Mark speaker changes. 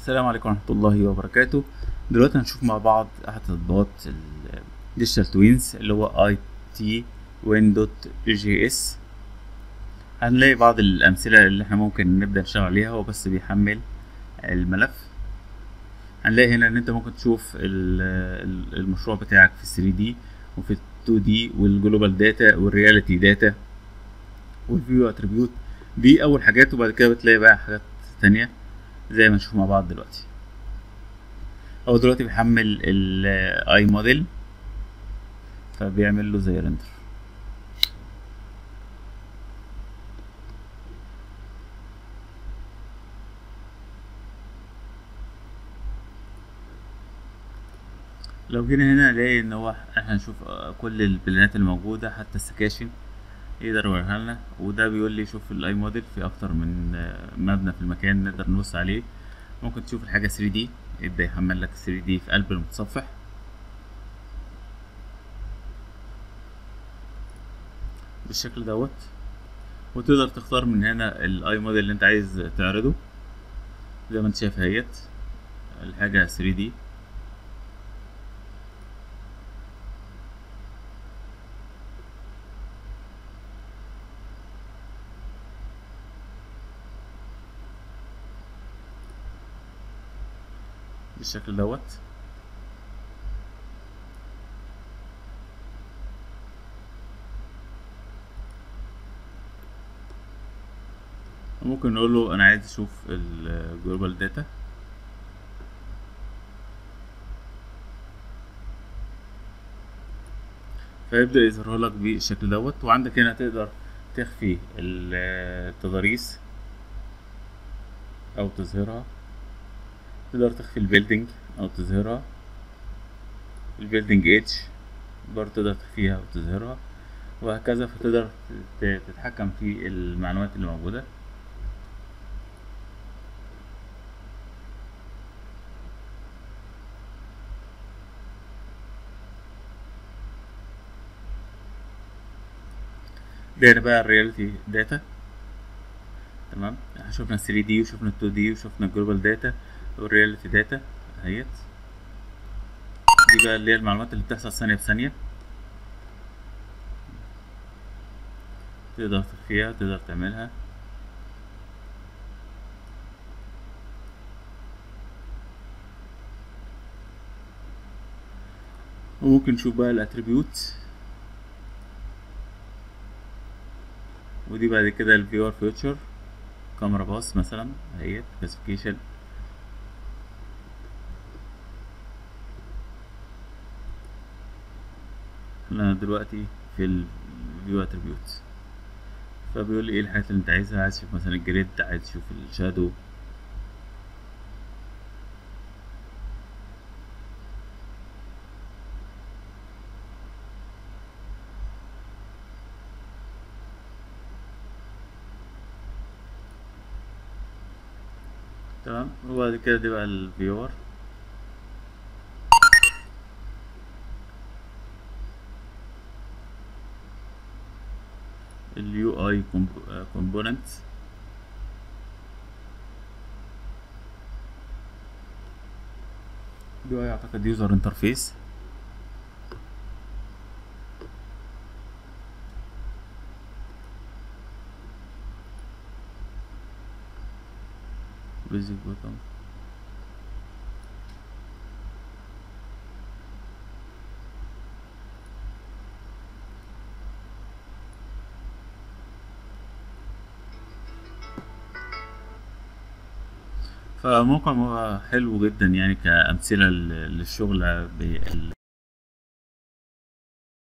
Speaker 1: السلام عليكم ورحمة الله وبركاته. دلوقتي هنشوف مع بعض أحد تطبيقات ال digital twins اللي هو iTwin dot js هنلاقي بعض الأمثلة اللي إحنا ممكن نبدأ نشتغل عليها هو بس بيحمل الملف. هنلاقي هنا إن أنت ممكن تشوف ال- ال- المشروع بتاعك في 3D وفي 2D وال global data وال reality data وال view attribute دي أول حاجات وبعد كده بتلاقي بقى حاجات تانية. زي ما نشوف مع بعض دلوقتي. هو دلوقتي بيحمل ال iModel فبيعمل له زي render لو جينا هنا نلاقي إن هو إحنا نشوف كل ال plan ات الموجودة حتى ال sections. يقدر يوريها لنا. وده بيقول لي شوف ال iModel في أكتر من مبنى في المكان نقدر نبص عليه. ممكن تشوف الحاجة 3D يبدأ يحمل لك 3D في قلب المتصفح. بالشكل دوت. وتقدر تختار من هنا ال iModel اللي انت عايز تعرضه. زي ما انت شايف اهيت. الحاجة 3D بالشكل دوت. ممكن نقول له أنا عايز أشوف ال global data فيبدأ يظهر لك بالشكل دوت وعندك هنا تقدر تخفي التضاريس أو تظهرها تقدر تخفي ال building أو تظهرها ال building edge برضه تقدر تخفيها وتظهرها وهكذا فتقدر تتحكم في المعلومات اللي موجودة. ده بقى ال reality data تمام؟ إحنا شفنا 3D وشفنا 2D وشفنا ال global data وال reality data اهيت. دي بقى اللي هي المعلومات اللي بتحصل ثانية بثانية. تقدر تخفيها تقدر تعملها. وممكن نشوف بقى ال attribute ودي بعد كده ال viewer feature camera path مثلا اهيت classification أنا دلوقتي في ال view attribute فبيقول لي إيه الحاجات اللي أنت عايزها؟ عايز تشوف مثلا ال grid عايز تشوف ال shadow تمام. وبعد كده دي بقى ال viewer ال UI component ال UI أعتقد user interface بيزك بوتون فموقع حلو جدا يعني كأمثلة للشغل